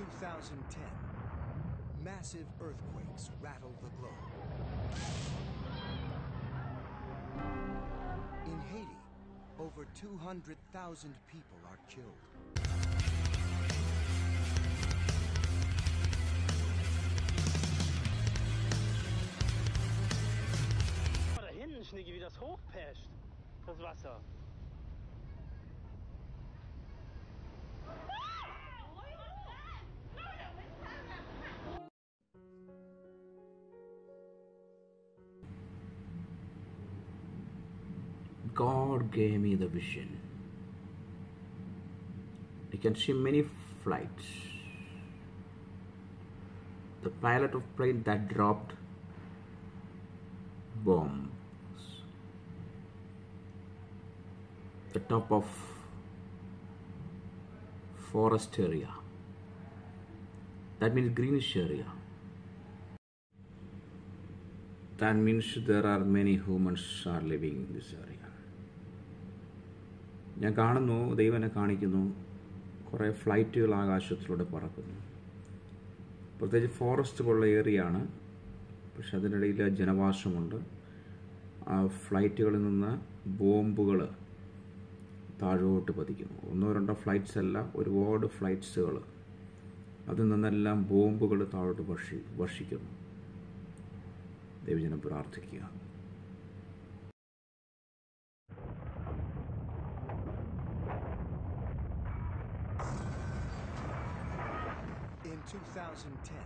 2010, massive earthquakes rattled the globe. In Haiti, over 200,000 people are killed. Da hinten, Schnicki, wie das hochpascht. Das Wasser. God gave me the vision. I can see many flights. The pilot of plane that dropped bombs. The top of forest area. That means greenish area. That means there are many humans are living in this area. ഞാൻ കാണുന്നു ദൈവനെ കാണിക്കുന്നു. കുറേ ഫ്ലൈറ്റുകൾ ആകാശത്തിലൂടെ പറക്കുന്നു. പ്രത്യേകിച്ച് forest പോലുള്ള ഏരിയയാണ് പക്ഷെ അതിനിടയിൽ ജനവാസമുണ്ട്. ആ ഫ്ലൈറ്റുകളിൽ നിന്ന് ബോംബുകൾ താഴോട്ട് പതിക്കുന്നു. ഒന്നോ രണ്ടോ ഫ്ലൈറ്റ്സ് അല്ല ഒരുപാട് ഫ്ലൈറ്റ്സുകൾ അതിൽ നിന്നെല്ലാം ബോംബുകൾ താഴോട്ട് വർഷി വർഷിക്കുന്നു. ദൈവജനം പ്രാർത്ഥിക്കുക. 2010,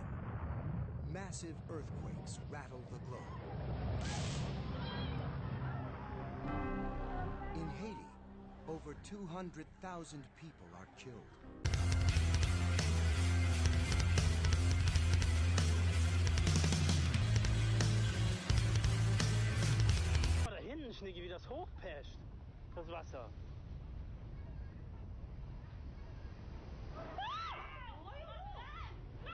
massive earthquakes rattle the globe. In Haiti, over 200,000 people are killed. Hinten, Schnicki, wie das hochpascht. Das Wasser.